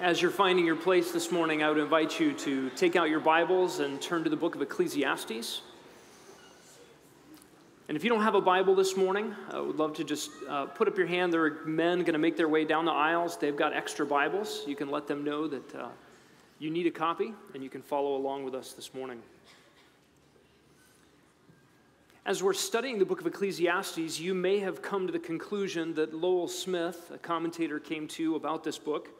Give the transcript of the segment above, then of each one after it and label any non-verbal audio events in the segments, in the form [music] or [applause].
As you're finding your place this morning, I would invite you to take out your Bibles and turn to the book of Ecclesiastes. And if you don't have a Bible this morning, I would love to just uh, put up your hand. There are men going to make their way down the aisles. They've got extra Bibles. You can let them know that uh, you need a copy and you can follow along with us this morning. As we're studying the book of Ecclesiastes, you may have come to the conclusion that Lowell Smith, a commentator, came to about this book.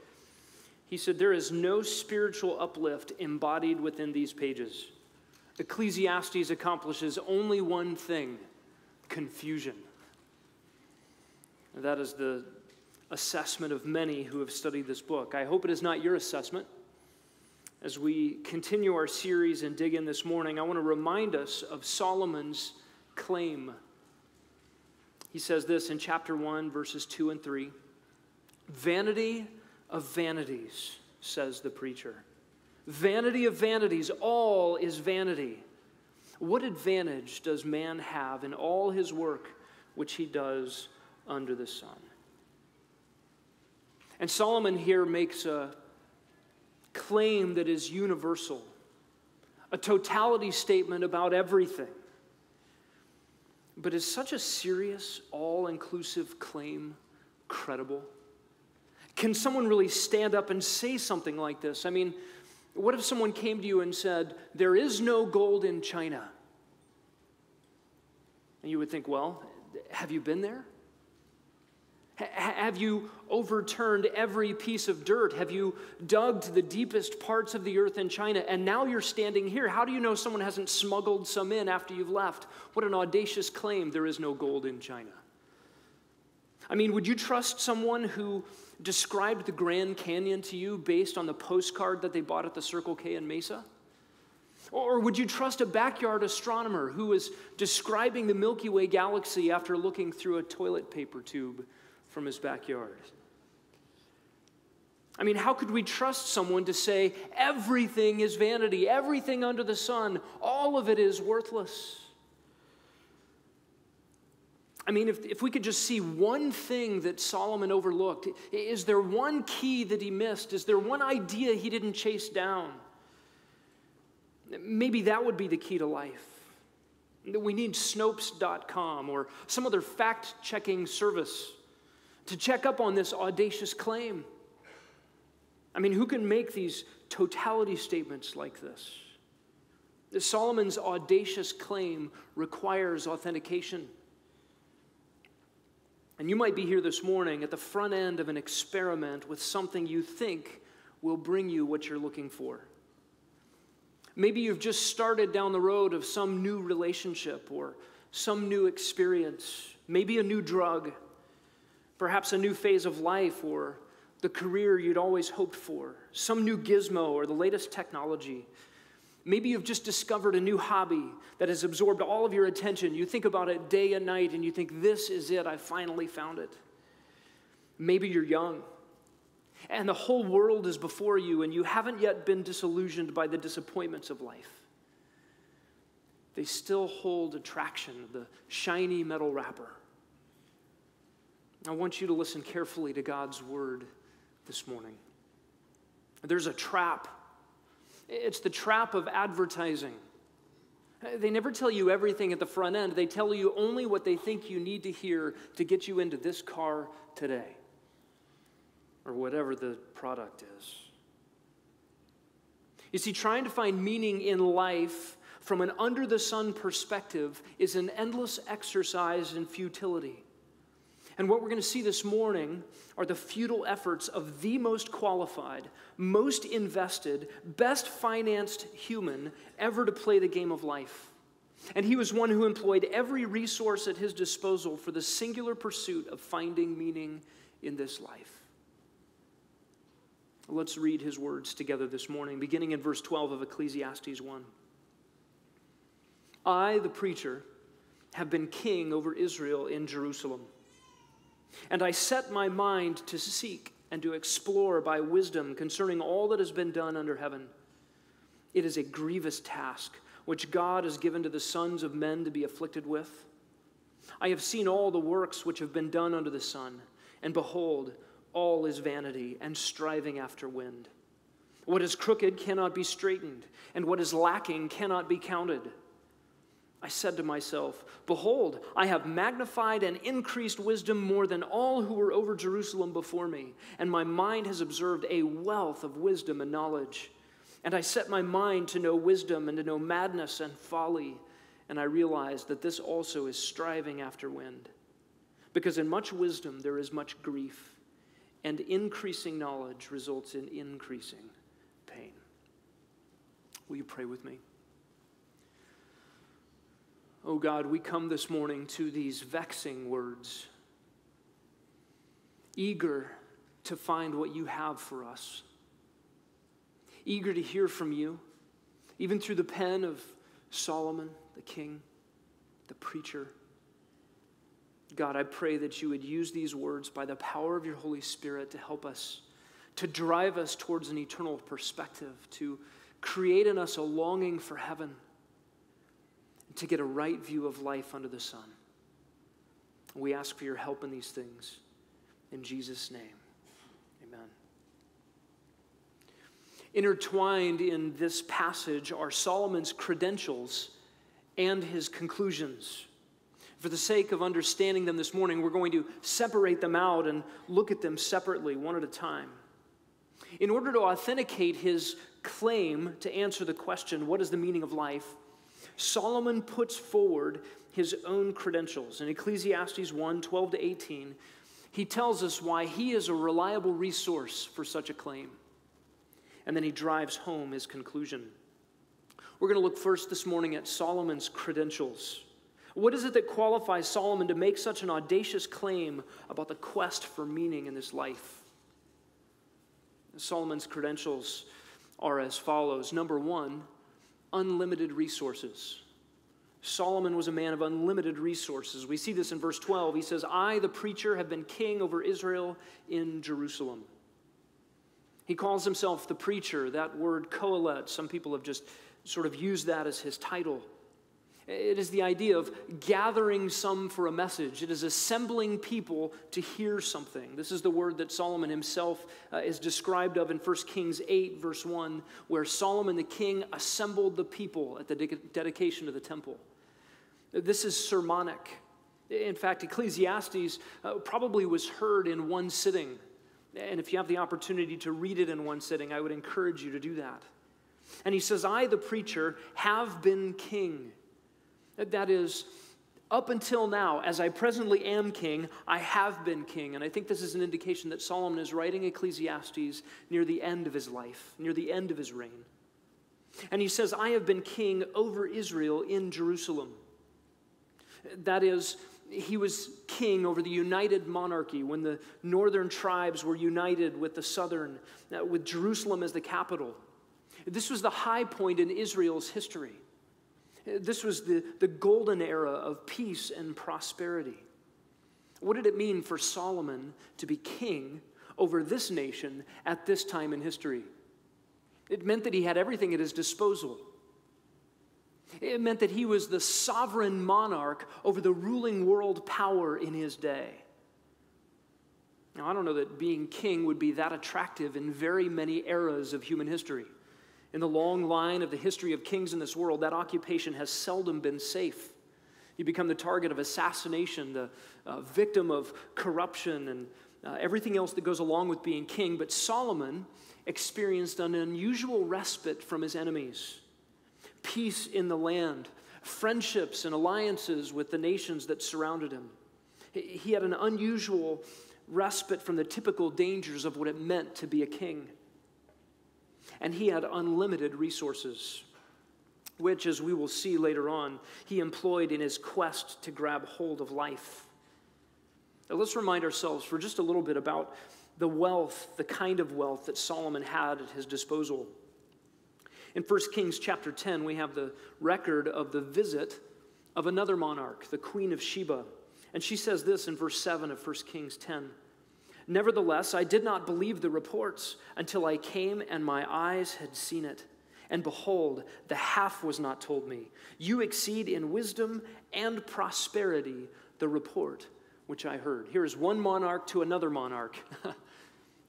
He said, There is no spiritual uplift embodied within these pages. Ecclesiastes accomplishes only one thing confusion. That is the assessment of many who have studied this book. I hope it is not your assessment. As we continue our series and dig in this morning, I want to remind us of Solomon's claim. He says this in chapter 1, verses 2 and 3 Vanity of vanities, says the preacher. Vanity of vanities, all is vanity. What advantage does man have in all his work which he does under the sun? And Solomon here makes a claim that is universal, a totality statement about everything. But is such a serious, all inclusive claim credible? Can someone really stand up and say something like this? I mean, what if someone came to you and said, There is no gold in China? And you would think, Well, have you been there? Have you overturned every piece of dirt? Have you dug to the deepest parts of the earth in China? And now you're standing here. How do you know someone hasn't smuggled some in after you've left? What an audacious claim there is no gold in China. I mean, would you trust someone who described the Grand Canyon to you based on the postcard that they bought at the Circle K in Mesa? Or would you trust a backyard astronomer who is describing the Milky Way galaxy after looking through a toilet paper tube from his backyard? I mean, how could we trust someone to say everything is vanity, everything under the sun, all of it is worthless? I mean, if, if we could just see one thing that Solomon overlooked, is there one key that he missed? Is there one idea he didn't chase down? Maybe that would be the key to life. We need Snopes.com or some other fact checking service to check up on this audacious claim. I mean, who can make these totality statements like this? Solomon's audacious claim requires authentication. And you might be here this morning at the front end of an experiment with something you think will bring you what you're looking for. Maybe you've just started down the road of some new relationship or some new experience, maybe a new drug, perhaps a new phase of life or the career you'd always hoped for, some new gizmo or the latest technology. Maybe you've just discovered a new hobby that has absorbed all of your attention. You think about it day and night and you think, this is it, I finally found it. Maybe you're young and the whole world is before you and you haven't yet been disillusioned by the disappointments of life. They still hold attraction, the shiny metal wrapper. I want you to listen carefully to God's word this morning. There's a trap it's the trap of advertising. They never tell you everything at the front end. They tell you only what they think you need to hear to get you into this car today, or whatever the product is. You see, trying to find meaning in life from an under the sun perspective is an endless exercise in futility. And what we're going to see this morning are the futile efforts of the most qualified, most invested, best financed human ever to play the game of life. And he was one who employed every resource at his disposal for the singular pursuit of finding meaning in this life. Let's read his words together this morning, beginning in verse 12 of Ecclesiastes 1. I, the preacher, have been king over Israel in Jerusalem. And I set my mind to seek and to explore by wisdom concerning all that has been done under heaven. It is a grievous task which God has given to the sons of men to be afflicted with. I have seen all the works which have been done under the sun, and behold, all is vanity and striving after wind. What is crooked cannot be straightened, and what is lacking cannot be counted. I said to myself, Behold, I have magnified and increased wisdom more than all who were over Jerusalem before me, and my mind has observed a wealth of wisdom and knowledge. And I set my mind to know wisdom and to know madness and folly, and I realized that this also is striving after wind. Because in much wisdom there is much grief, and increasing knowledge results in increasing pain. Will you pray with me? Oh God, we come this morning to these vexing words, eager to find what you have for us, eager to hear from you, even through the pen of Solomon, the king, the preacher. God, I pray that you would use these words by the power of your Holy Spirit to help us, to drive us towards an eternal perspective, to create in us a longing for heaven to get a right view of life under the sun. We ask for your help in these things. In Jesus' name, amen. Intertwined in this passage are Solomon's credentials and his conclusions. For the sake of understanding them this morning, we're going to separate them out and look at them separately, one at a time. In order to authenticate his claim to answer the question, what is the meaning of life? Solomon puts forward his own credentials. In Ecclesiastes 1 12 to 18, he tells us why he is a reliable resource for such a claim. And then he drives home his conclusion. We're going to look first this morning at Solomon's credentials. What is it that qualifies Solomon to make such an audacious claim about the quest for meaning in this life? Solomon's credentials are as follows Number one, unlimited resources. Solomon was a man of unlimited resources. We see this in verse 12. He says, I, the preacher, have been king over Israel in Jerusalem. He calls himself the preacher. That word, kohelet, some people have just sort of used that as his title. It is the idea of gathering some for a message. It is assembling people to hear something. This is the word that Solomon himself uh, is described of in 1 Kings 8, verse 1, where Solomon the king assembled the people at the de- dedication of the temple. This is sermonic. In fact, Ecclesiastes uh, probably was heard in one sitting. And if you have the opportunity to read it in one sitting, I would encourage you to do that. And he says, I, the preacher, have been king. That is, up until now, as I presently am king, I have been king. And I think this is an indication that Solomon is writing Ecclesiastes near the end of his life, near the end of his reign. And he says, I have been king over Israel in Jerusalem. That is, he was king over the united monarchy when the northern tribes were united with the southern, uh, with Jerusalem as the capital. This was the high point in Israel's history. This was the, the golden era of peace and prosperity. What did it mean for Solomon to be king over this nation at this time in history? It meant that he had everything at his disposal. It meant that he was the sovereign monarch over the ruling world power in his day. Now, I don't know that being king would be that attractive in very many eras of human history. In the long line of the history of kings in this world, that occupation has seldom been safe. You become the target of assassination, the uh, victim of corruption, and uh, everything else that goes along with being king. But Solomon experienced an unusual respite from his enemies peace in the land, friendships and alliances with the nations that surrounded him. He had an unusual respite from the typical dangers of what it meant to be a king and he had unlimited resources, which, as we will see later on, he employed in his quest to grab hold of life. Now, let's remind ourselves for just a little bit about the wealth, the kind of wealth that Solomon had at his disposal. In 1 Kings chapter 10, we have the record of the visit of another monarch, the Queen of Sheba. And she says this in verse 7 of 1 Kings 10 Nevertheless, I did not believe the reports until I came and my eyes had seen it. And behold, the half was not told me. You exceed in wisdom and prosperity the report which I heard. Here is one monarch to another monarch [laughs]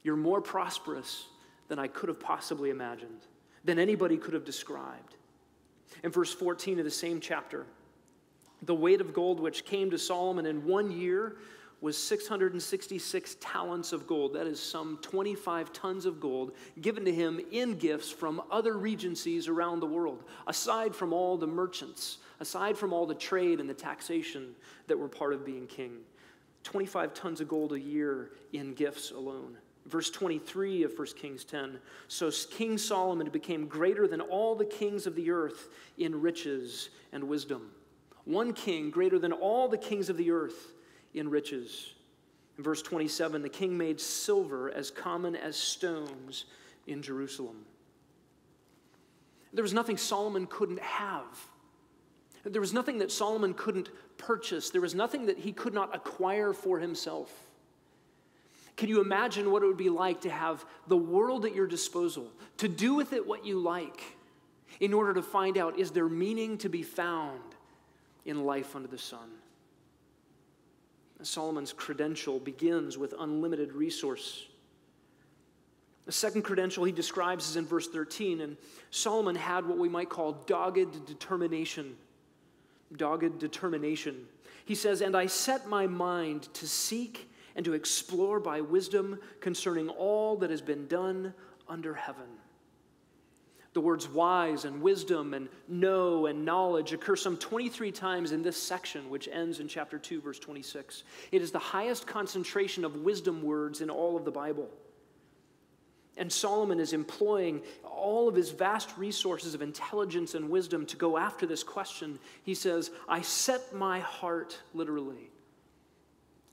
You're more prosperous than I could have possibly imagined, than anybody could have described. In verse 14 of the same chapter, the weight of gold which came to Solomon in one year was 666 talents of gold. That is some 25 tons of gold given to him in gifts from other regencies around the world, aside from all the merchants, aside from all the trade and the taxation that were part of being king. 25 tons of gold a year in gifts alone. Verse 23 of 1 Kings 10 So King Solomon became greater than all the kings of the earth in riches and wisdom. One king greater than all the kings of the earth in riches. In verse 27, the king made silver as common as stones in Jerusalem. There was nothing Solomon couldn't have. There was nothing that Solomon couldn't purchase. There was nothing that he could not acquire for himself. Can you imagine what it would be like to have the world at your disposal, to do with it what you like, in order to find out is there meaning to be found in life under the sun? Solomon's credential begins with unlimited resource. The second credential he describes is in verse 13, and Solomon had what we might call dogged determination. Dogged determination. He says, And I set my mind to seek and to explore by wisdom concerning all that has been done under heaven. The words wise and wisdom and know and knowledge occur some 23 times in this section, which ends in chapter 2, verse 26. It is the highest concentration of wisdom words in all of the Bible. And Solomon is employing all of his vast resources of intelligence and wisdom to go after this question. He says, I set my heart, literally.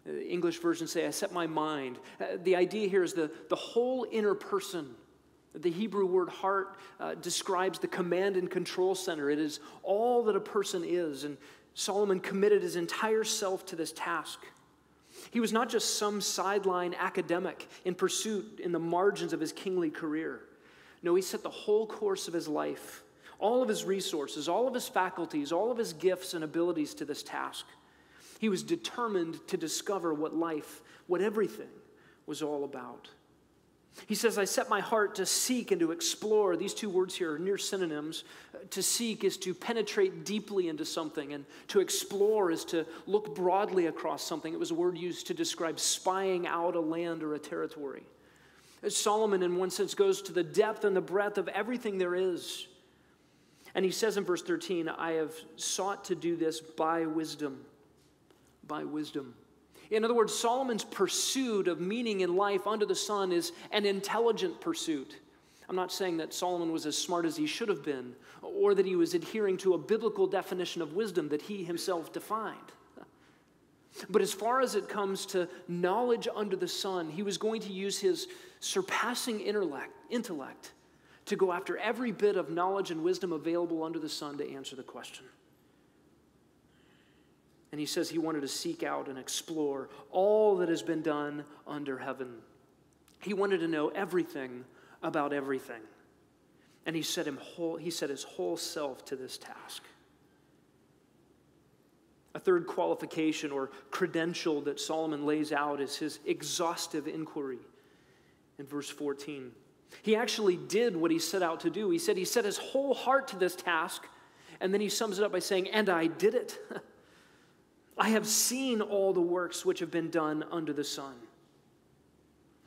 The English versions say, I set my mind. Uh, the idea here is the, the whole inner person the Hebrew word heart uh, describes the command and control center. It is all that a person is. And Solomon committed his entire self to this task. He was not just some sideline academic in pursuit in the margins of his kingly career. No, he set the whole course of his life, all of his resources, all of his faculties, all of his gifts and abilities to this task. He was determined to discover what life, what everything was all about. He says, I set my heart to seek and to explore. These two words here are near synonyms. Uh, to seek is to penetrate deeply into something, and to explore is to look broadly across something. It was a word used to describe spying out a land or a territory. As Solomon, in one sense, goes to the depth and the breadth of everything there is. And he says in verse 13, I have sought to do this by wisdom. By wisdom. In other words, Solomon's pursuit of meaning in life under the sun is an intelligent pursuit. I'm not saying that Solomon was as smart as he should have been, or that he was adhering to a biblical definition of wisdom that he himself defined. But as far as it comes to knowledge under the sun, he was going to use his surpassing intellect to go after every bit of knowledge and wisdom available under the sun to answer the question. And he says he wanted to seek out and explore all that has been done under heaven. He wanted to know everything about everything. And he set, him whole, he set his whole self to this task. A third qualification or credential that Solomon lays out is his exhaustive inquiry in verse 14. He actually did what he set out to do. He said he set his whole heart to this task, and then he sums it up by saying, And I did it. [laughs] I have seen all the works which have been done under the sun.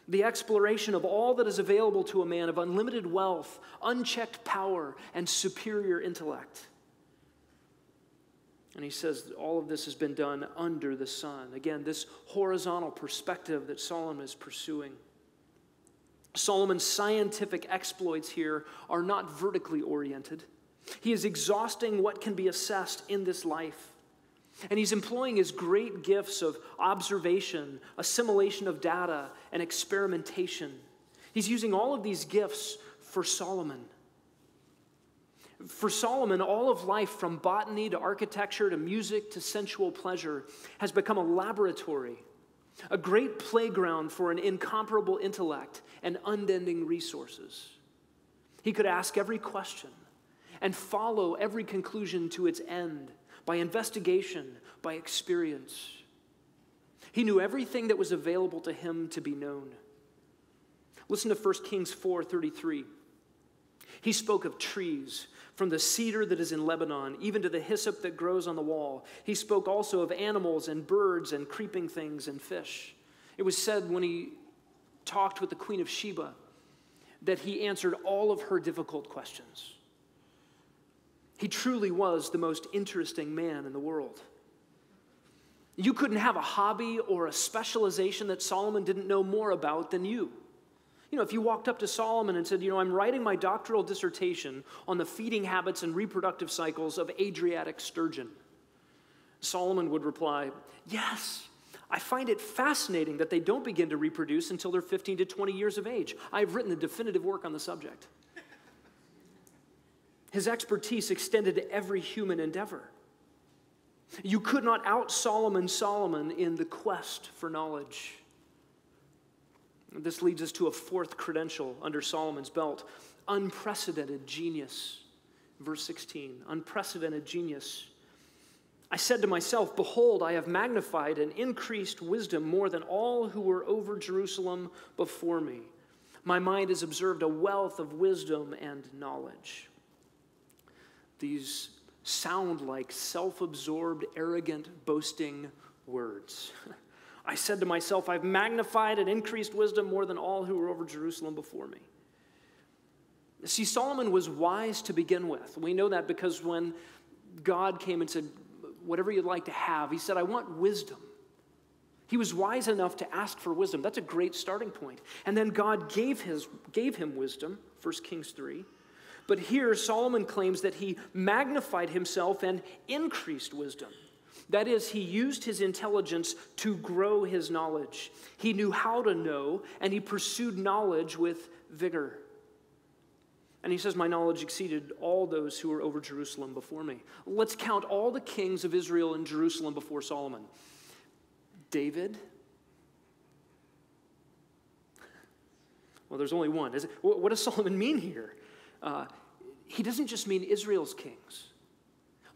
The exploration of all that is available to a man of unlimited wealth, unchecked power, and superior intellect. And he says all of this has been done under the sun. Again, this horizontal perspective that Solomon is pursuing. Solomon's scientific exploits here are not vertically oriented. He is exhausting what can be assessed in this life. And he's employing his great gifts of observation, assimilation of data, and experimentation. He's using all of these gifts for Solomon. For Solomon, all of life, from botany to architecture to music to sensual pleasure, has become a laboratory, a great playground for an incomparable intellect and unending resources. He could ask every question and follow every conclusion to its end by investigation, by experience. He knew everything that was available to him to be known. Listen to 1 Kings 4:33. He spoke of trees, from the cedar that is in Lebanon, even to the hyssop that grows on the wall. He spoke also of animals and birds and creeping things and fish. It was said when he talked with the Queen of Sheba that he answered all of her difficult questions. He truly was the most interesting man in the world. You couldn't have a hobby or a specialization that Solomon didn't know more about than you. You know, if you walked up to Solomon and said, You know, I'm writing my doctoral dissertation on the feeding habits and reproductive cycles of Adriatic sturgeon, Solomon would reply, Yes, I find it fascinating that they don't begin to reproduce until they're 15 to 20 years of age. I've written a definitive work on the subject. His expertise extended to every human endeavor. You could not out Solomon Solomon in the quest for knowledge. This leads us to a fourth credential under Solomon's belt unprecedented genius. Verse 16 unprecedented genius. I said to myself, Behold, I have magnified and increased wisdom more than all who were over Jerusalem before me. My mind has observed a wealth of wisdom and knowledge. These sound like self absorbed, arrogant, boasting words. [laughs] I said to myself, I've magnified and increased wisdom more than all who were over Jerusalem before me. See, Solomon was wise to begin with. We know that because when God came and said, Whatever you'd like to have, he said, I want wisdom. He was wise enough to ask for wisdom. That's a great starting point. And then God gave, his, gave him wisdom, 1 Kings 3. But here, Solomon claims that he magnified himself and increased wisdom. That is, he used his intelligence to grow his knowledge. He knew how to know, and he pursued knowledge with vigor. And he says, My knowledge exceeded all those who were over Jerusalem before me. Let's count all the kings of Israel in Jerusalem before Solomon David. Well, there's only one. It, What does Solomon mean here? Uh, he doesn't just mean Israel's kings,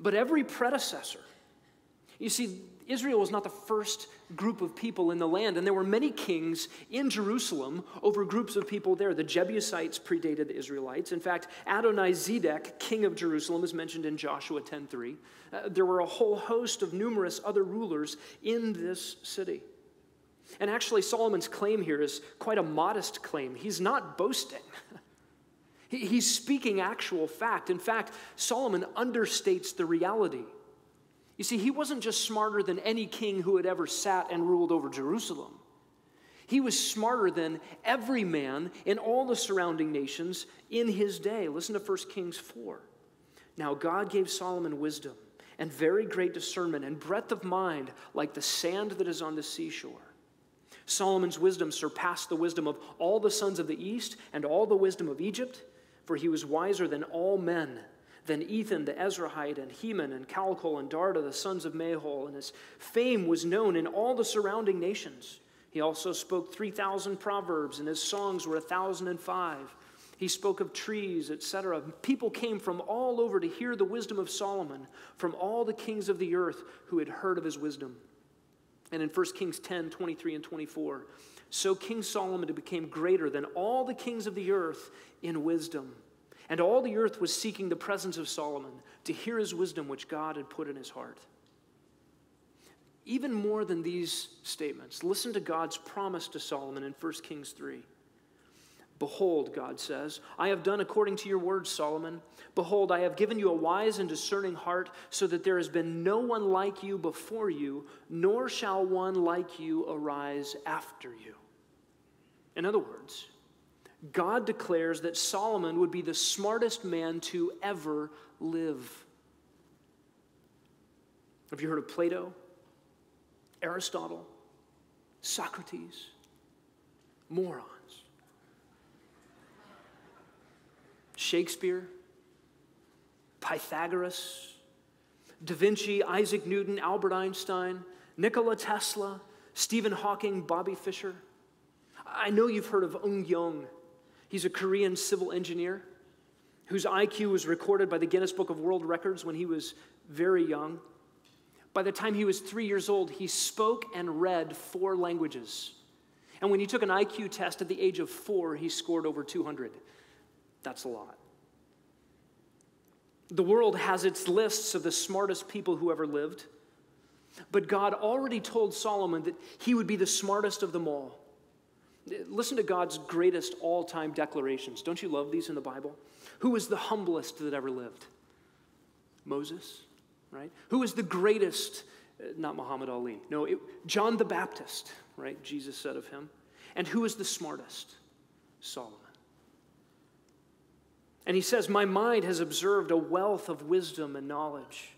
but every predecessor. You see, Israel was not the first group of people in the land, and there were many kings in Jerusalem over groups of people there. The Jebusites predated the Israelites. In fact, Adoni-Zedek, king of Jerusalem, is mentioned in Joshua 10:3. Uh, there were a whole host of numerous other rulers in this city. And actually, Solomon's claim here is quite a modest claim. He's not boasting. [laughs] He's speaking actual fact. In fact, Solomon understates the reality. You see, he wasn't just smarter than any king who had ever sat and ruled over Jerusalem. He was smarter than every man in all the surrounding nations in his day. Listen to 1 Kings 4. Now, God gave Solomon wisdom and very great discernment and breadth of mind like the sand that is on the seashore. Solomon's wisdom surpassed the wisdom of all the sons of the east and all the wisdom of Egypt for he was wiser than all men, than Ethan the Ezrahite, and Heman, and Calcol, and Darda, the sons of Mahol, and his fame was known in all the surrounding nations. He also spoke 3,000 proverbs, and his songs were 1,005. He spoke of trees, etc. People came from all over to hear the wisdom of Solomon, from all the kings of the earth who had heard of his wisdom. And in 1 Kings 10 23 and 24, so King Solomon became greater than all the kings of the earth in wisdom. And all the earth was seeking the presence of Solomon to hear his wisdom, which God had put in his heart. Even more than these statements, listen to God's promise to Solomon in 1 Kings 3. Behold, God says, I have done according to your words, Solomon. Behold, I have given you a wise and discerning heart, so that there has been no one like you before you, nor shall one like you arise after you. In other words, God declares that Solomon would be the smartest man to ever live. Have you heard of Plato, Aristotle, Socrates? Morons. Shakespeare, Pythagoras, Da Vinci, Isaac Newton, Albert Einstein, Nikola Tesla, Stephen Hawking, Bobby Fischer. I know you've heard of Ung Yong. He's a Korean civil engineer whose IQ was recorded by the Guinness Book of World Records when he was very young. By the time he was three years old, he spoke and read four languages. And when he took an IQ test at the age of four, he scored over 200. That's a lot. The world has its lists of the smartest people who ever lived, but God already told Solomon that he would be the smartest of them all. Listen to God's greatest all time declarations. Don't you love these in the Bible? Who was the humblest that ever lived? Moses, right? Who was the greatest? Uh, not Muhammad Ali. No, it, John the Baptist, right? Jesus said of him. And who was the smartest? Solomon. And he says, My mind has observed a wealth of wisdom and knowledge.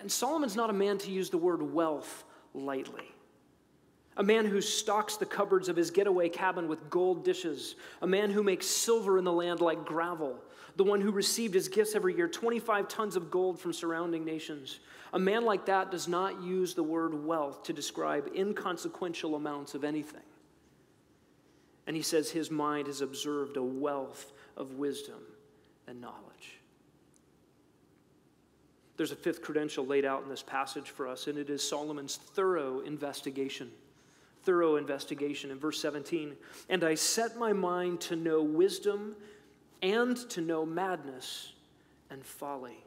And Solomon's not a man to use the word wealth lightly. A man who stocks the cupboards of his getaway cabin with gold dishes. A man who makes silver in the land like gravel. The one who received his gifts every year 25 tons of gold from surrounding nations. A man like that does not use the word wealth to describe inconsequential amounts of anything. And he says his mind has observed a wealth of wisdom and knowledge. There's a fifth credential laid out in this passage for us, and it is Solomon's thorough investigation. Thorough investigation in verse 17. And I set my mind to know wisdom and to know madness and folly.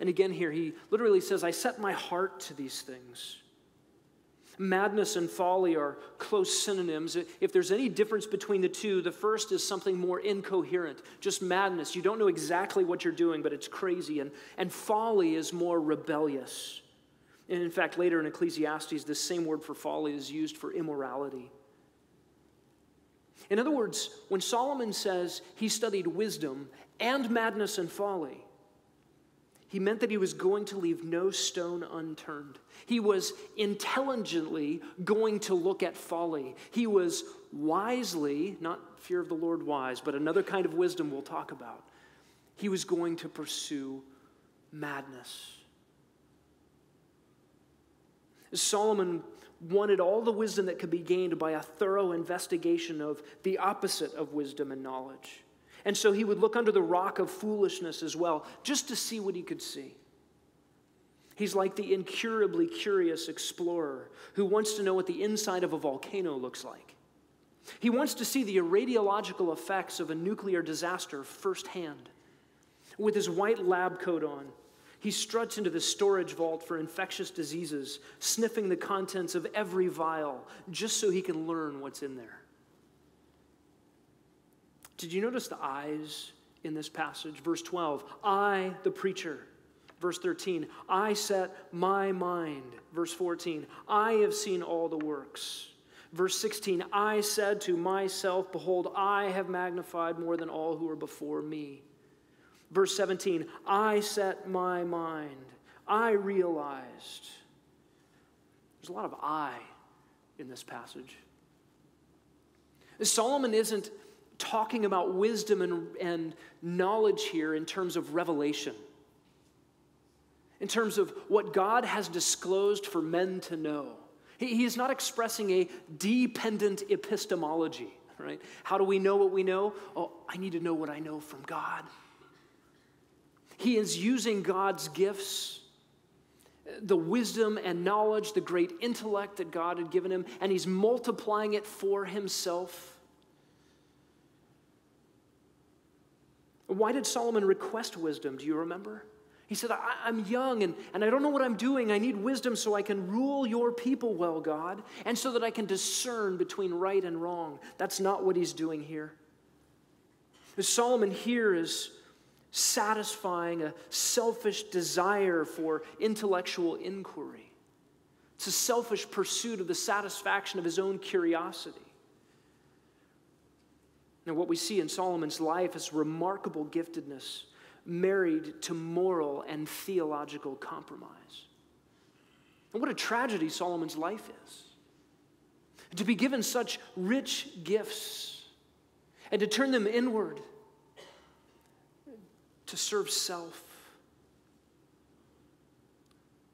And again, here he literally says, I set my heart to these things. Madness and folly are close synonyms. If there's any difference between the two, the first is something more incoherent, just madness. You don't know exactly what you're doing, but it's crazy. And, and folly is more rebellious. And in fact, later in Ecclesiastes, the same word for folly is used for immorality. In other words, when Solomon says he studied wisdom and madness and folly, he meant that he was going to leave no stone unturned. He was intelligently going to look at folly. He was wisely, not fear of the Lord wise, but another kind of wisdom we'll talk about. He was going to pursue madness. Solomon wanted all the wisdom that could be gained by a thorough investigation of the opposite of wisdom and knowledge. And so he would look under the rock of foolishness as well, just to see what he could see. He's like the incurably curious explorer who wants to know what the inside of a volcano looks like. He wants to see the radiological effects of a nuclear disaster firsthand. With his white lab coat on, he struts into the storage vault for infectious diseases, sniffing the contents of every vial just so he can learn what's in there. Did you notice the eyes in this passage? Verse 12, I, the preacher. Verse 13, I set my mind. Verse 14, I have seen all the works. Verse 16, I said to myself, Behold, I have magnified more than all who are before me. Verse 17, I set my mind. I realized. There's a lot of I in this passage. Solomon isn't talking about wisdom and, and knowledge here in terms of revelation, in terms of what God has disclosed for men to know. He, he is not expressing a dependent epistemology, right? How do we know what we know? Oh, I need to know what I know from God. He is using God's gifts the wisdom and knowledge, the great intellect that God had given him, and he's multiplying it for himself. Why did Solomon request wisdom? Do you remember? He said, I, am young and, and I don't know what I'm doing. I need wisdom so I can rule your people well, God, and so that I can discern between right and wrong. That's not what he's doing here. Solomon here is satisfying a selfish desire for intellectual inquiry. It's a selfish pursuit of the satisfaction of his own curiosity. And what we see in Solomon's life is remarkable giftedness married to moral and theological compromise. And what a tragedy Solomon's life is. To be given such rich gifts and to turn them inward to serve self.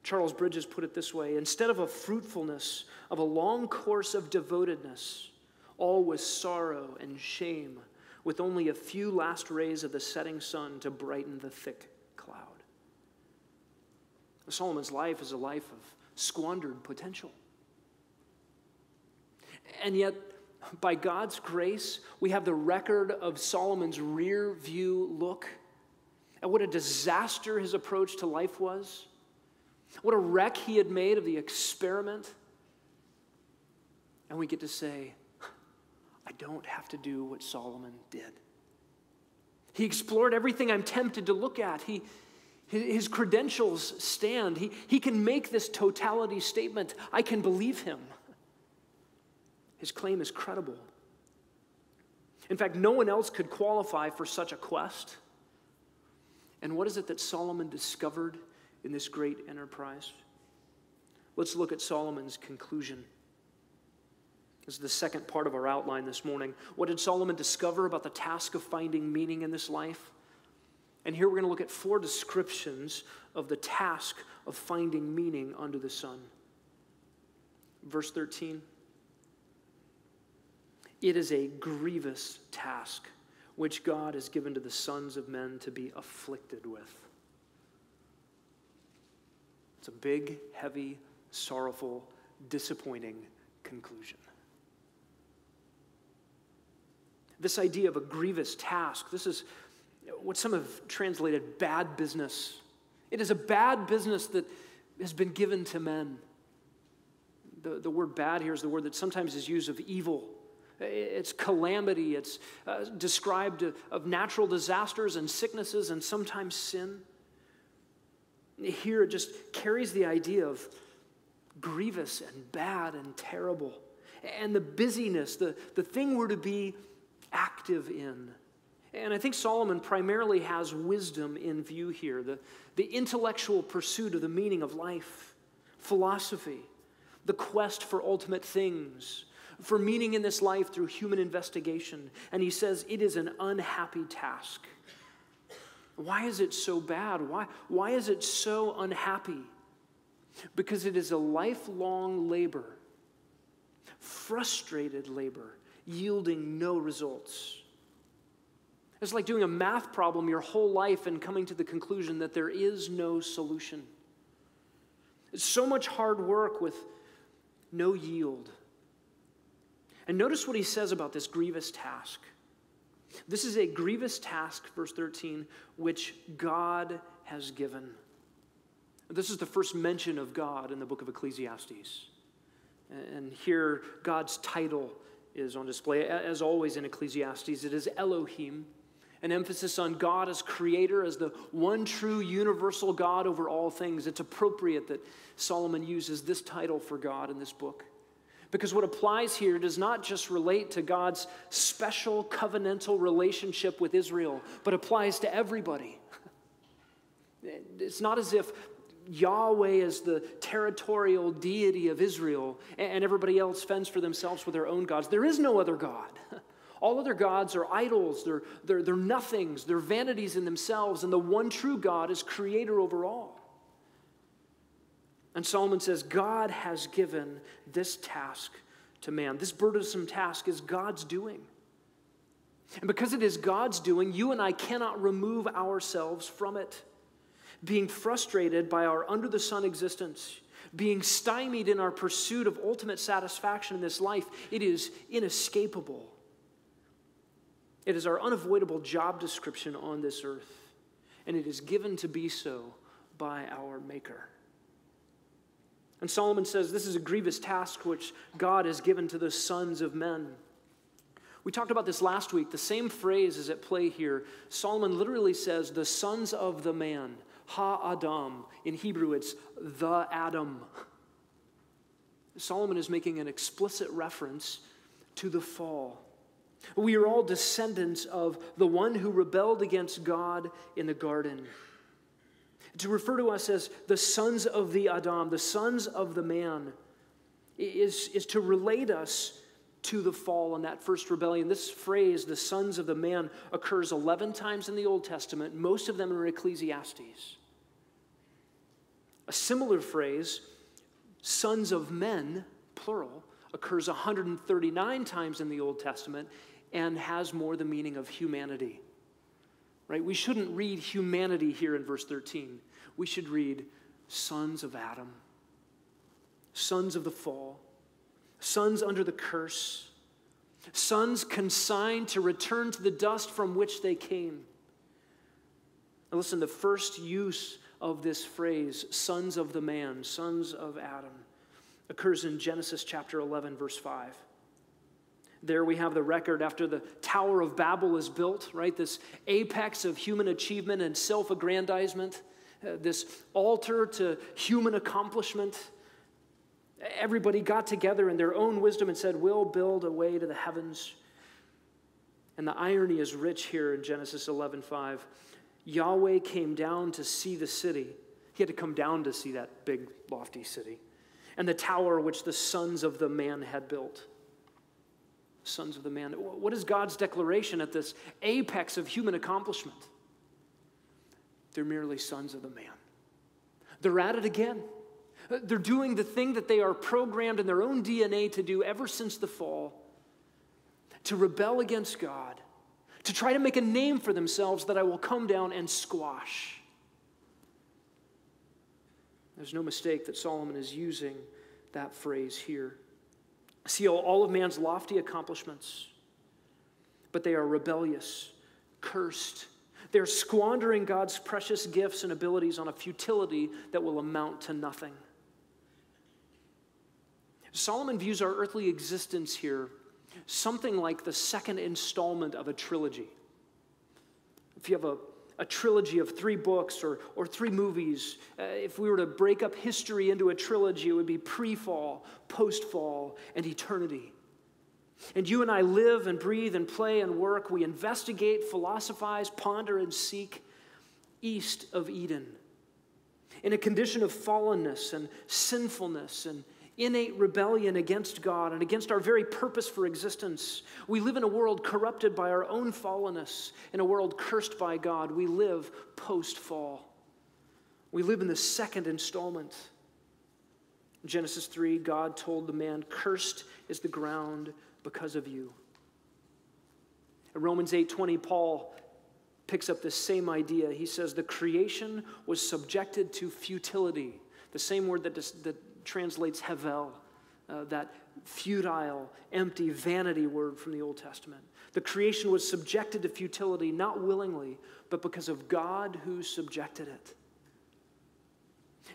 Charles Bridges put it this way instead of a fruitfulness of a long course of devotedness, all with sorrow and shame, with only a few last rays of the setting sun to brighten the thick cloud. Solomon's life is a life of squandered potential. And yet, by God's grace, we have the record of Solomon's rear view look at what a disaster his approach to life was, what a wreck he had made of the experiment. And we get to say, I don't have to do what Solomon did. He explored everything I'm tempted to look at. He, his credentials stand. He, he can make this totality statement. I can believe him. His claim is credible. In fact, no one else could qualify for such a quest. And what is it that Solomon discovered in this great enterprise? Let's look at Solomon's conclusion. This is the second part of our outline this morning. What did Solomon discover about the task of finding meaning in this life? And here we're going to look at four descriptions of the task of finding meaning under the sun. Verse 13 It is a grievous task which God has given to the sons of men to be afflicted with. It's a big, heavy, sorrowful, disappointing conclusion. This idea of a grievous task, this is what some have translated bad business. It is a bad business that has been given to men. The, the word bad here is the word that sometimes is used of evil it's calamity. It's uh, described of natural disasters and sicknesses and sometimes sin. Here it just carries the idea of grievous and bad and terrible. And the busyness, the, the thing we're to be active in. And I think Solomon primarily has wisdom in view here the, the intellectual pursuit of the meaning of life, philosophy, the quest for ultimate things, for meaning in this life through human investigation. And he says it is an unhappy task. Why is it so bad? Why, why is it so unhappy? Because it is a lifelong labor, frustrated labor, yielding no results. It's like doing a math problem your whole life and coming to the conclusion that there is no solution. It's so much hard work with no yield. And notice what he says about this grievous task. This is a grievous task, verse 13, which God has given. This is the first mention of God in the book of Ecclesiastes. And here, God's title is on display. As always in Ecclesiastes, it is Elohim, an emphasis on God as creator, as the one true universal God over all things. It's appropriate that Solomon uses this title for God in this book. Because what applies here does not just relate to God's special covenantal relationship with Israel, but applies to everybody. [laughs] It's not as if Yahweh is the territorial deity of Israel and everybody else fends for themselves with their own gods. There is no other God. [laughs] All other gods are idols, they're, they're, they're nothings, they're vanities in themselves, and the one true God is creator over all. And Solomon says, God has given this task to man. This burdensome task is God's doing. And because it is God's doing, you and I cannot remove ourselves from it. Being frustrated by our under the sun existence, being stymied in our pursuit of ultimate satisfaction in this life, it is inescapable. It is our unavoidable job description on this earth, and it is given to be so by our Maker. And Solomon says this is a grievous task which God has given to the sons of men. We talked about this last week. The same phrase is at play here. Solomon literally says, the sons of the man, ha Adam. In Hebrew, it's the Adam. Solomon is making an explicit reference to the fall. We are all descendants of the one who rebelled against God in the garden. To refer to us as the sons of the Adam, the sons of the man, is, is to relate us to the fall and that first rebellion. This phrase, the sons of the man, occurs 11 times in the Old Testament. Most of them are Ecclesiastes. A similar phrase, sons of men, plural, occurs 139 times in the Old Testament and has more the meaning of humanity right? We shouldn't read humanity here in verse 13. We should read sons of Adam, sons of the fall, sons under the curse, sons consigned to return to the dust from which they came. Now listen, the first use of this phrase, sons of the man, sons of Adam, occurs in Genesis chapter 11, verse 5. There we have the record after the Tower of Babel is built, right? This apex of human achievement and self aggrandizement, uh, this altar to human accomplishment. Everybody got together in their own wisdom and said, We'll build a way to the heavens. And the irony is rich here in Genesis 11 5. Yahweh came down to see the city. He had to come down to see that big, lofty city. And the tower which the sons of the man had built. Sons of the man. What is God's declaration at this apex of human accomplishment? They're merely sons of the man. They're at it again. They're doing the thing that they are programmed in their own DNA to do ever since the fall to rebel against God to try to make a name for themselves that I will come down and squash. There's no mistake that Solomon is using that phrase here. See oh, all of man's lofty accomplishments, but they are rebellious, cursed. They're squandering God's precious gifts and abilities on a futility that will amount to nothing. Solomon views our earthly existence here something like the second installment of a trilogy. If you have a, a trilogy of three books or, or three movies, uh, if we were to break up history into a trilogy, it would be pre fall, post fall, and eternity. And you and I live and breathe and play and work. We investigate, philosophize, ponder, and seek east of Eden in a condition of fallenness and sinfulness and innate rebellion against God and against our very purpose for existence. We live in a world corrupted by our own fallenness, in a world cursed by God. We live post fall. We live in the second installment. In Genesis 3, God told the man, Cursed is the ground because of you. In Romans 8:20, Paul picks up this same idea. He says, The creation was subjected to futility, the same word that, that translates hevel, uh, that futile, empty, vanity word from the Old Testament. The creation was subjected to futility, not willingly, but because of God who subjected it.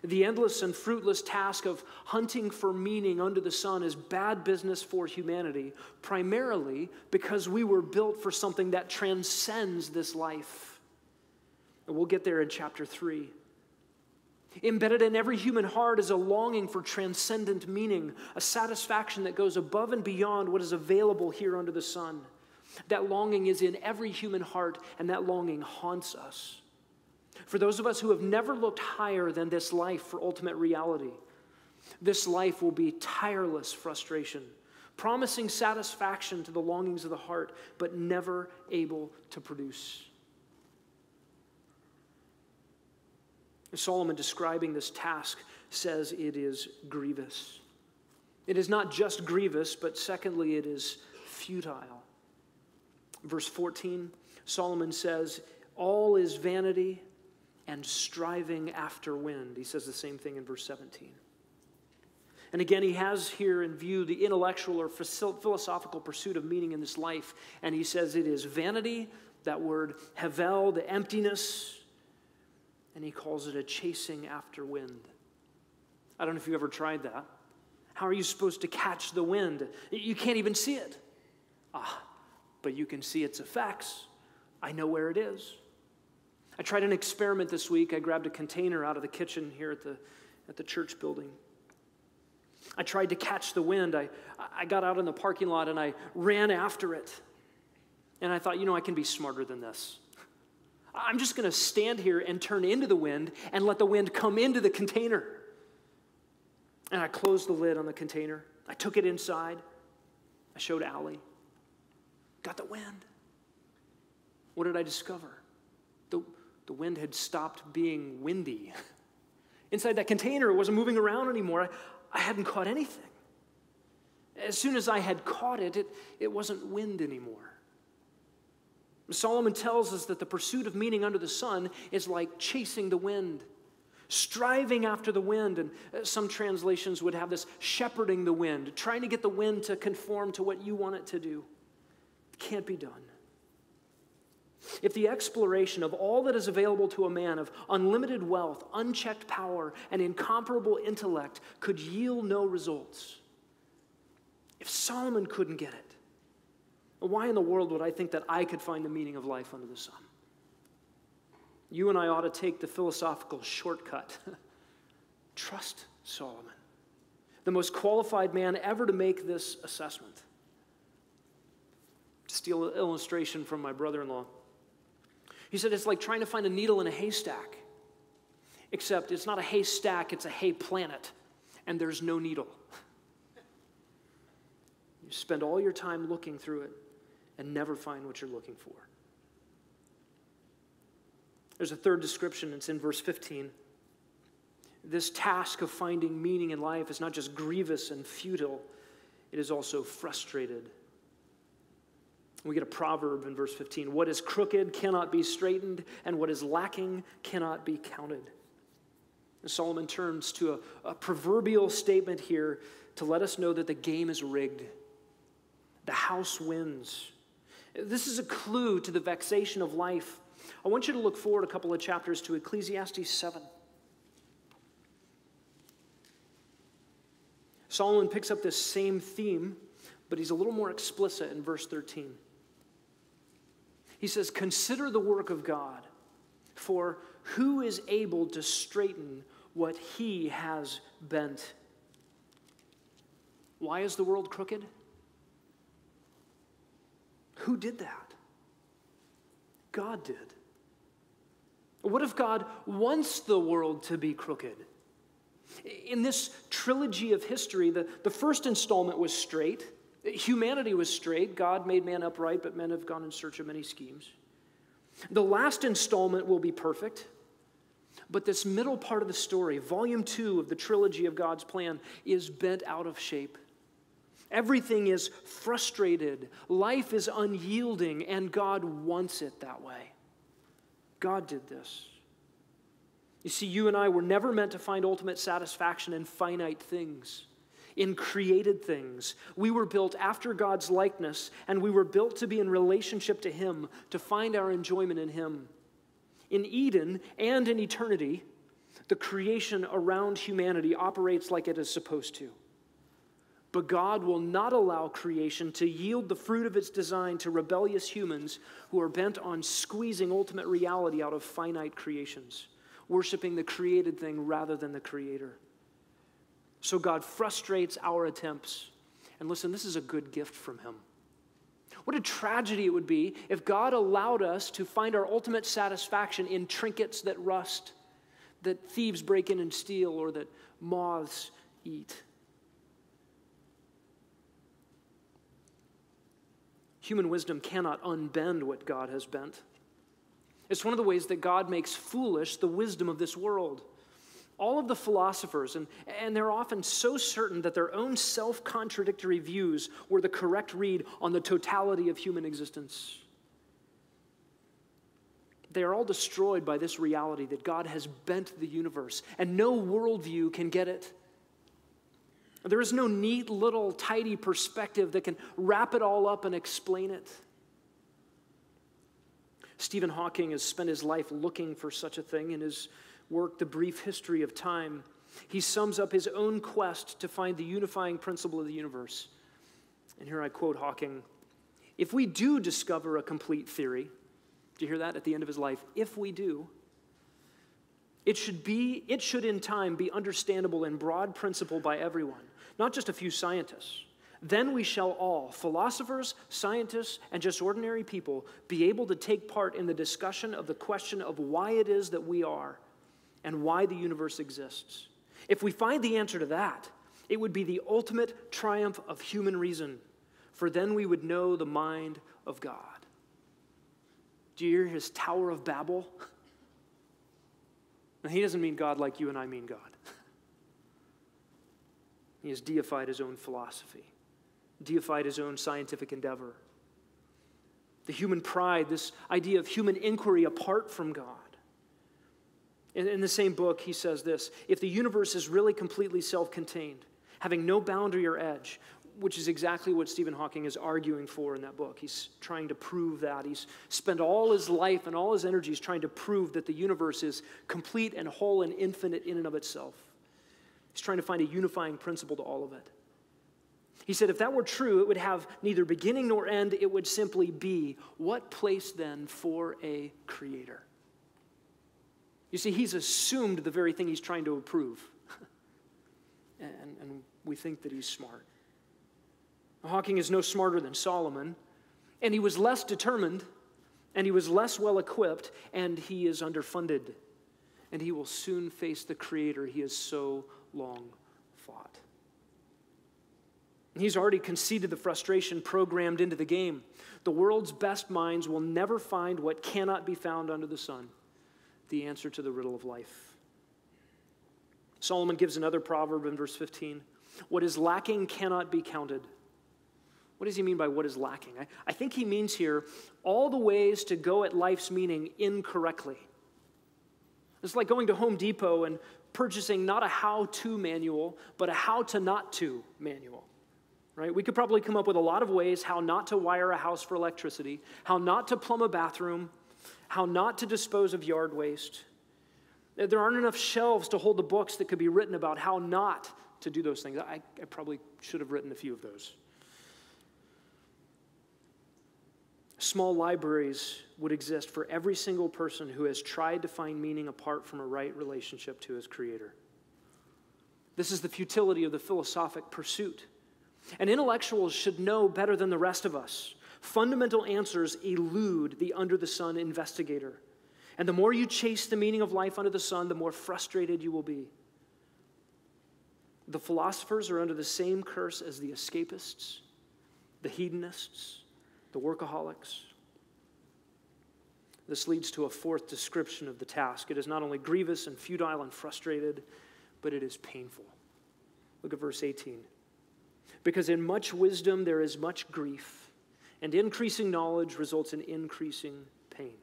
The endless and fruitless task of hunting for meaning under the sun is bad business for humanity, primarily because we were built for something that transcends this life. And we'll get there in chapter 3. Embedded in every human heart is a longing for transcendent meaning, a satisfaction that goes above and beyond what is available here under the sun. That longing is in every human heart, and that longing haunts us. For those of us who have never looked higher than this life for ultimate reality, this life will be tireless frustration, promising satisfaction to the longings of the heart, but never able to produce. Solomon, describing this task, says it is grievous. It is not just grievous, but secondly, it is futile. Verse 14, Solomon says, All is vanity and striving after wind. He says the same thing in verse 17. And again, he has here in view the intellectual or philosophical pursuit of meaning in this life. And he says it is vanity, that word hevel, the emptiness, and he calls it a chasing after wind. I don't know if you've ever tried that. How are you supposed to catch the wind? You can't even see it. Ah, but you can see its effects. I know where it is. I tried an experiment this week. I grabbed a container out of the kitchen here at the, at the church building. I tried to catch the wind. I, I got out in the parking lot and I ran after it. And I thought, you know, I can be smarter than this. I'm just going to stand here and turn into the wind and let the wind come into the container. And I closed the lid on the container. I took it inside. I showed Allie. Got the wind. What did I discover? The, the wind had stopped being windy. [laughs] Inside that container, it wasn't moving around anymore. I, I hadn't caught anything. As soon as I had caught it, it, it wasn't wind anymore. Solomon tells us that the pursuit of meaning under the sun is like chasing the wind. striving after the wind. And uh, some translations would have this shepherding the wind, trying to get the wind to conform to what you want it to do. It can't be done. If the exploration of all that is available to a man of unlimited wealth, unchecked power, and incomparable intellect could yield no results, if Solomon couldn't get it, why in the world would I think that I could find the meaning of life under the sun? You and I ought to take the philosophical shortcut. [laughs] Trust Solomon, the most qualified man ever to make this assessment. To steal an illustration from my brother in law, he said it's like trying to find a needle in a haystack, except it's not a haystack, it's a hay planet, and there's no needle. [laughs] You spend all your time looking through it and never find what you're looking for. There's a third description, it's in verse 15. This task of finding meaning in life is not just grievous and futile, it is also frustrated. We get a proverb in verse 15 What is crooked cannot be straightened, and what is lacking cannot be counted. And Solomon turns to a, a proverbial statement here to let us know that the game is rigged. The house wins. This is a clue to the vexation of life. I want you to look forward a couple of chapters to Ecclesiastes 7. Solomon picks up this same theme, but he's a little more explicit in verse 13. He says, Consider the work of God, for who is able to straighten what he has bent? Why is the world crooked? Who did that? God did. What if God wants the world to be crooked? In this trilogy of history, the, the first installment was straight. Humanity was straight. God made man upright, but men have gone in search of many schemes. The last installment will be perfect. But this middle part of the story, volume two of the trilogy of God's plan, is bent out of shape. Everything is frustrated, life is unyielding, and God wants it that way. God did this. You see, you and I were never meant to find ultimate satisfaction in finite things, in created things. We were built after God's likeness, and we were built to be in relationship to Him, to find our enjoyment in Him. In Eden and in eternity, the creation around humanity operates like it is supposed to. But God will not allow creation to yield the fruit of its design to rebellious humans who are bent on squeezing ultimate reality out of finite creations, worshiping the created thing rather than the creator. So God frustrates our attempts. And listen, this is a good gift from Him. What a tragedy it would be if God allowed us to find our ultimate satisfaction in trinkets that rust, that thieves break in and steal, or that moths eat. Human wisdom cannot unbend what God has bent. It's one of the ways that God makes foolish the wisdom of this world. All of the philosophers, and, and they're often so certain that their own self contradictory views were the correct read on the totality of human existence. They are all destroyed by this reality that God has bent the universe, and no worldview can get it. There is no neat little tidy perspective that can wrap it all up and explain it. Stephen Hawking has spent his life looking for such a thing in his work, The Brief History of Time. He sums up his own quest to find the unifying principle of the universe. And here I quote Hawking If we do discover a complete theory, do you hear that at the end of his life? If we do, it should be, it should in time be understandable in broad principle by everyone not just a few scientists. Then we shall all, philosophers, scientists, and just ordinary people, be able to take part in the discussion of the question of why it is that we are and why the universe exists. If we find the answer to that, it would be the ultimate triumph of human reason, for then we would know the mind of God. Do you hear his Tower of Babel? [laughs] Now, he doesn't mean God like you and I mean God. He has deified his own philosophy, deified his own scientific endeavor. The human pride, this idea of human inquiry apart from God. In, in the same book, he says this If the universe is really completely self contained, having no boundary or edge, which is exactly what Stephen Hawking is arguing for in that book. He's trying to prove that. He's spent all his life and all his energies trying to prove that the universe is complete and whole and infinite in and of itself. He's trying to find a unifying principle to all of it. He said, if that were true, it would have neither beginning nor end, it would simply be. What place then for a creator? You see, he's assumed the very thing he's trying to approve. [laughs] and, and we think that he's smart. Hawking is no smarter than Solomon, and he was less determined, and he was less well equipped, and he is underfunded. And he will soon face the Creator he has so long fought. He's already conceded the frustration programmed into the game. The world's best minds will never find what cannot be found under the sun the answer to the riddle of life. Solomon gives another proverb in verse 15 What is lacking cannot be counted. What does he mean by what is lacking? I, I think he means here all the ways to go at life's meaning incorrectly. It's like going to Home Depot and purchasing not a how to manual, but a how to not to manual. Right? We could probably come up with a lot of ways how not to wire a house for electricity, how not to plumb a bathroom, how not to dispose of yard waste. There aren't enough shelves to hold the books that could be written about how not to do those things. I, I probably should have written a few of those. Small libraries would exist for every single person who has tried to find meaning apart from a right relationship to his Creator. This is the futility of the philosophic pursuit. And intellectuals should know better than the rest of us. Fundamental answers elude the under the sun investigator. And the more you chase the meaning of life under the sun, the more frustrated you will be. The philosophers are under the same curse as the escapists, the hedonists, the workaholics. This leads to a fourth description of the task. It is not only grievous and futile and frustrated, but it is painful. Look at verse 18. Because in much wisdom there is much grief, and increasing knowledge results in increasing pain.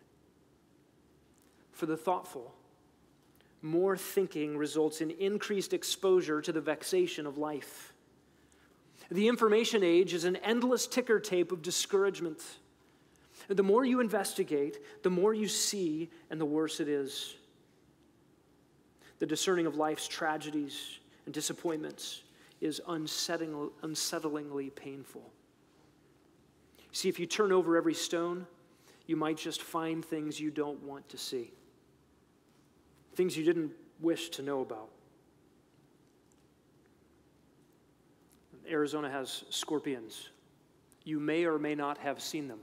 For the thoughtful, more thinking results in increased exposure to the vexation of life. The information age is an endless ticker tape of discouragement. The more you investigate, the more you see, and the worse it is. The discerning of life's tragedies and disappointments is unsettling, unsettlingly painful. See, if you turn over every stone, you might just find things you don't want to see, things you didn't wish to know about. Arizona has scorpions. You may or may not have seen them.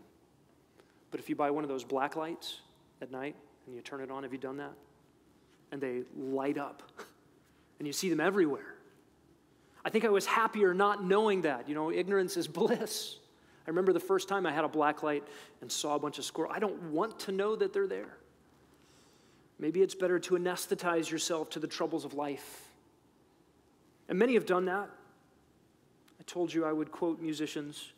But if you buy one of those black lights at night and you turn it on, have you done that? And they light up. [laughs] And you see them everywhere. I think I was happier not knowing that. You know, ignorance is [laughs] bliss. I remember the first time I had a black light and saw a bunch of squirrels. I don't want to know that they're there. Maybe it's better to anesthetize yourself to the troubles of life. And many have done that told you I would quote musicians,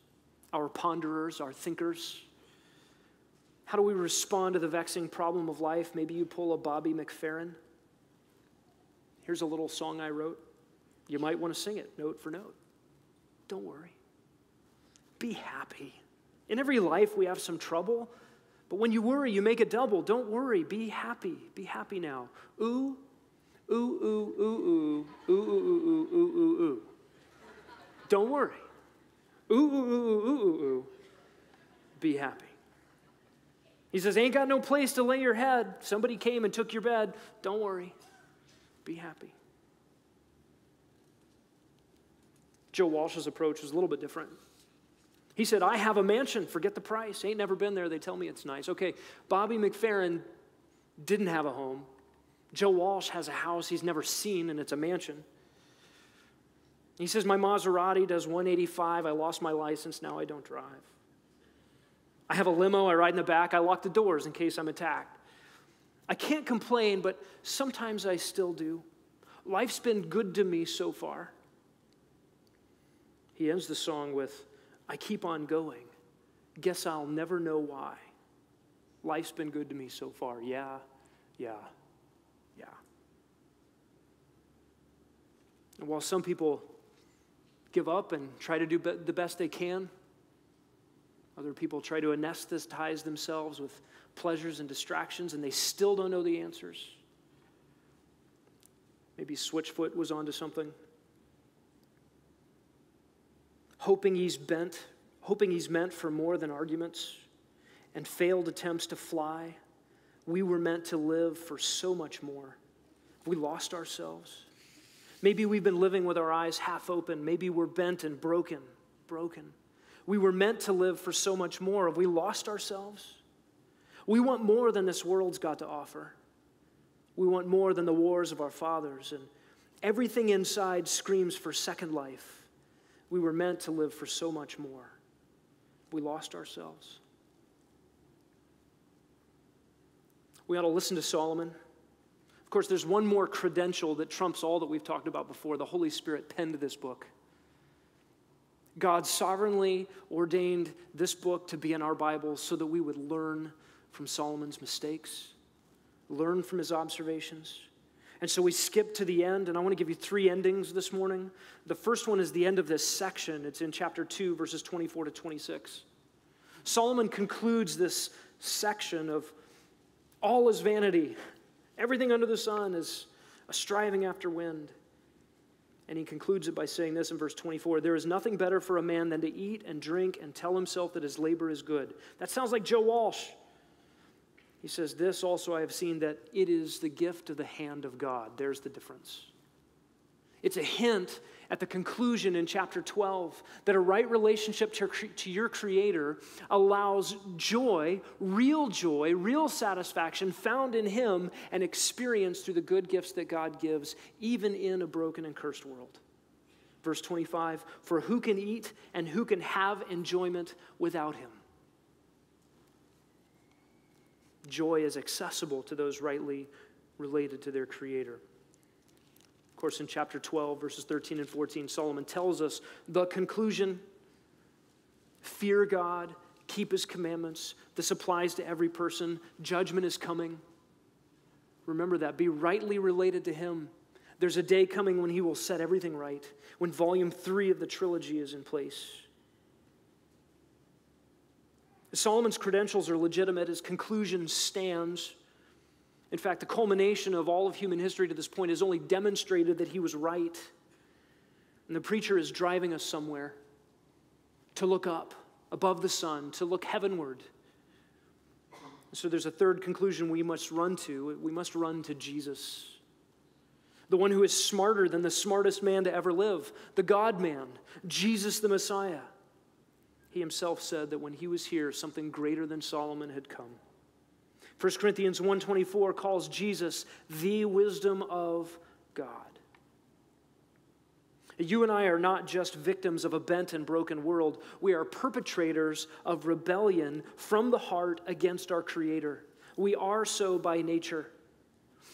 our ponderers, our thinkers. How do we respond to the vexing problem of life? Maybe you pull a Bobby McFerrin. Here's a little song I wrote. You might want to sing it note for note. Don't worry. Be happy. In every life, we have some trouble, but when you worry, you make it double. Don't worry. Be happy. Be happy now. Ooh, ooh, ooh, ooh, ooh, ooh, ooh, ooh, ooh. Don't worry. Ooh, ooh, ooh, ooh, ooh, ooh. Be happy. He says, Ain't got no place to lay your head. Somebody came and took your bed. Don't worry. Be happy. Joe Walsh's approach was a little bit different. He said, I have a mansion. Forget the price. Ain't never been there. They tell me it's nice. Okay, Bobby McFerrin didn't have a home. Joe Walsh has a house he's never seen, and it's a mansion. He says, My Maserati does 185. I lost my license. Now I don't drive. I have a limo. I ride in the back. I lock the doors in case I'm attacked. I can't complain, but sometimes I still do. Life's been good to me so far. He ends the song with, I keep on going. Guess I'll never know why. Life's been good to me so far. Yeah, yeah, yeah. And while some people give up and try to do the best they can, other people try to anesthetize themselves with pleasures and distractions, and they still don't know the answers. Maybe Switchfoot was onto something. Hoping he's bent, hoping he's meant for more than arguments and failed attempts to fly. We were meant to live for so much more. We lost ourselves. Maybe we've been living with our eyes half open. Maybe we're bent and broken, broken. We were meant to live for so much more. Have we lost ourselves? We want more than this world's got to offer. We want more than the wars of our fathers. And everything inside screams for second life. We were meant to live for so much more. We lost ourselves. We ought to listen to Solomon. Of course, there's one more credential that trumps all that we've talked about before. The Holy Spirit penned this book. God sovereignly ordained this book to be in our Bibles so that we would learn from Solomon's mistakes, learn from his observations. And so we skip to the end, and I want to give you three endings this morning. The first one is the end of this section, it's in chapter 2, verses 24 to 26. Solomon concludes this section of all is vanity. Everything under the sun is a striving after wind. And he concludes it by saying this in verse 24 There is nothing better for a man than to eat and drink and tell himself that his labor is good. That sounds like Joe Walsh. He says, This also I have seen that it is the gift of the hand of God. There's the difference. It's a hint at the conclusion in chapter 12 that a right relationship to, to your Creator allows joy, real joy, real satisfaction found in Him and experienced through the good gifts that God gives, even in a broken and cursed world. Verse 25 For who can eat and who can have enjoyment without Him? Joy is accessible to those rightly related to their Creator. Course, in chapter 12, verses 13 and 14, Solomon tells us the conclusion fear God, keep his commandments. This applies to every person. Judgment is coming. Remember that. Be rightly related to him. There's a day coming when he will set everything right, when volume three of the trilogy is in place. Solomon's credentials are legitimate, his conclusion stands. In fact, the culmination of all of human history to this point has only demonstrated that he was right. And the preacher is driving us somewhere to look up above the sun, to look heavenward. So there's a third conclusion we must run to. We must run to Jesus, the one who is smarter than the smartest man to ever live, the God man, Jesus the Messiah. He himself said that when he was here, something greater than Solomon had come. 1 Corinthians 1:24 calls Jesus the wisdom of God. You and I are not just victims of a bent and broken world. We are perpetrators of rebellion from the heart against our Creator. We are so by nature.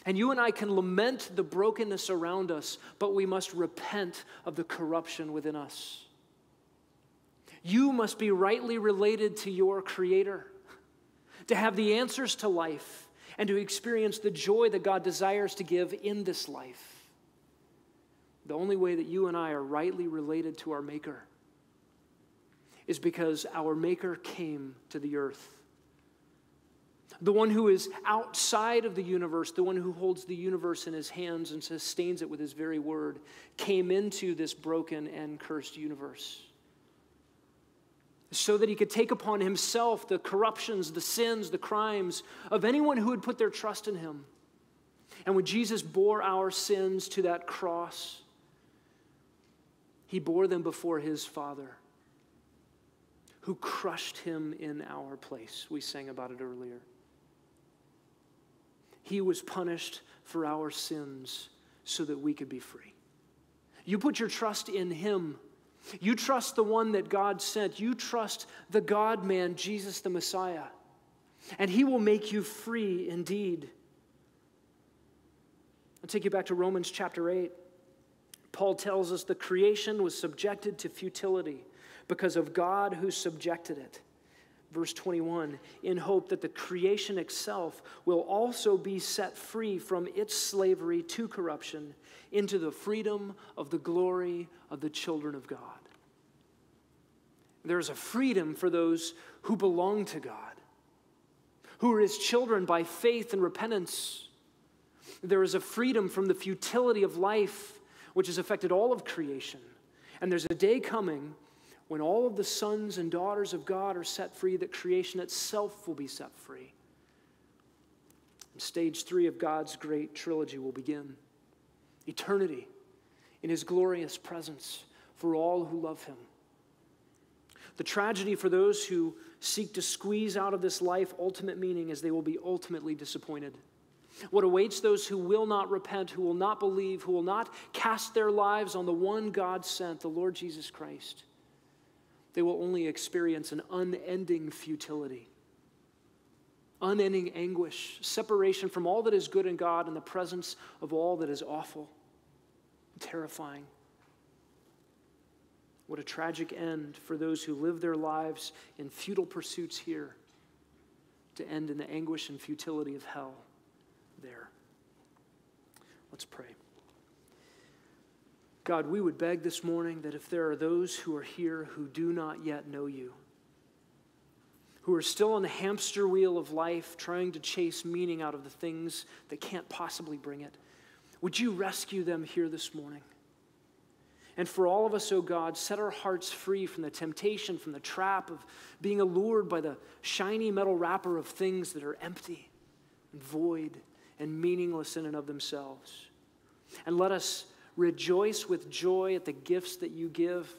And you and I can lament the brokenness around us, but we must repent of the corruption within us. You must be rightly related to your Creator to have the answers to life, and to experience the joy that God desires to give in this life. The only way that you and I are rightly related to our Maker is because our Maker came to the earth. The one who is outside of the universe, the one who holds the universe in his hands and sustains it with his very word, came into this broken and cursed universe so that he could take upon himself the corruptions, the sins, the crimes of anyone who would put their trust in him. And when Jesus bore our sins to that cross, he bore them before his Father, who crushed him in our place. We sang about it earlier. He was punished for our sins so that we could be free. You put your trust in him you trust the one that God sent. You trust the God man, Jesus the Messiah. And he will make you free indeed. I'll take you back to Romans chapter 8. Paul tells us the creation was subjected to futility because of God who subjected it, Verse 21 in hope that the creation itself will also be set free from its slavery to corruption into the freedom of the glory of the children of God. There is a freedom for those who belong to God, who are his children by faith and repentance. There is a freedom from the futility of life, which has affected all of creation. And there's a day coming when all of the sons and daughters of God are set free, that creation itself will be set free. And stage three of God's great trilogy will begin eternity in his glorious presence for all who love him. The tragedy for those who seek to squeeze out of this life ultimate meaning is they will be ultimately disappointed. What awaits those who will not repent, who will not believe, who will not cast their lives on the one God sent, the Lord Jesus Christ, they will only experience an unending futility, unending anguish, separation from all that is good in God and the presence of all that is awful, terrifying. What a tragic end for those who live their lives in futile pursuits here to end in the anguish and futility of hell there. Let's pray. God, we would beg this morning that if there are those who are here who do not yet know you, who are still on the hamster wheel of life trying to chase meaning out of the things that can't possibly bring it, would you rescue them here this morning? And for all of us, oh God, set our hearts free from the temptation, from the trap of being allured by the shiny metal wrapper of things that are empty and void and meaningless in and of themselves. And let us rejoice with joy at the gifts that you give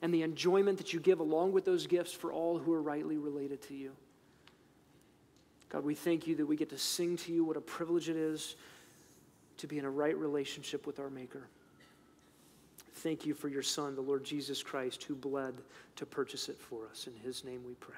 and the enjoyment that you give along with those gifts for all who are rightly related to you. God, we thank you that we get to sing to you. What a privilege it is to be in a right relationship with our Maker. Thank you for your Son, the Lord Jesus Christ, who bled to purchase it for us. In his name we pray.